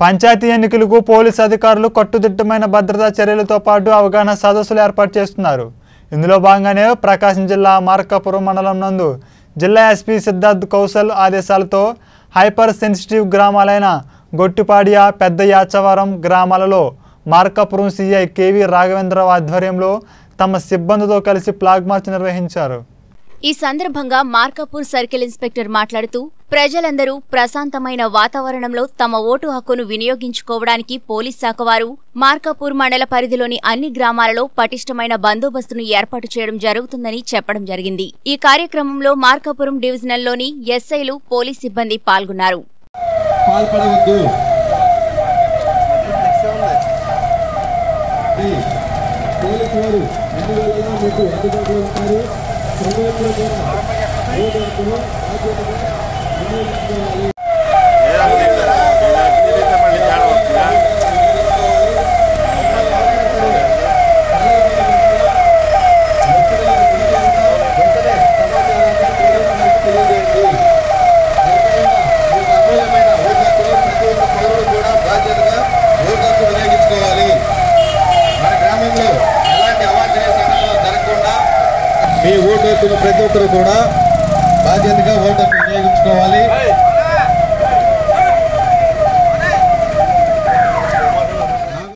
పంచాయతీ ఎన్నికలకు పోలీసు అధికారులు కట్టుదిట్టమైన భద్రతా చర్యలతో పాటు అవగాహన సదస్సులు ఏర్పాటు చేస్తున్నారు. ఇందులో భాగంగానే ప్రకాశం జిల్లా మార్కాపురం మండలం నందు జిల్లా ఎస్పీ సిద్ధార్థ్ కౌశల్ ఆదేశాలతో హైపర్ సెన్సిటివ్ గ్రామాలైన గొట్టిపాడియా పెద్ద యాచవరం గ్రామాలలో మార్కాపురం సిఐ కేవీ రాఘవేంద్రరావు ఆధ్వర్యంలో తమ సిబ్బందితో కలిసి ఫ్లాగ్ మార్చ్ నిర్వహించారు. ఈ సందర్భంగా మార్కాపూర్ సర్కిల్ ఇన్స్పెక్టర్ మాట్లాడుతూ ప్రజలందరూ ప్రశాంతమైన వాతావరణంలో తమ ఓటు హక్కును వినియోగించుకోవడానికి పోలీస్ శాఖ వారు మార్కాపూర్ మండల పరిధిలోని అన్ని గ్రామాలలో పటిష్టమైన బందోబస్తును ఏర్పాటు చేయడం జరుగుతుందని చెప్పడం జరిగింది. ఈ కార్యక్రమంలో మార్కాపురం డివిజనల్లోని ఎస్ఐలు పోలీస్ సిబ్బంది పాల్గొన్నారు. పాల్పడవద్దు. పోలీసు వారు మీకు అందుబాటులో ఉంటారు. సమయంలో కూడా ఓటు హక్కును బాధ్యతగా వినియోగించుకోవాలి మీ ఓటు హక్కును ప్రతి ఒక్కరు కూడా బాధ్యతగా ఓటు హక్కు వినియోగించుకోవాలి.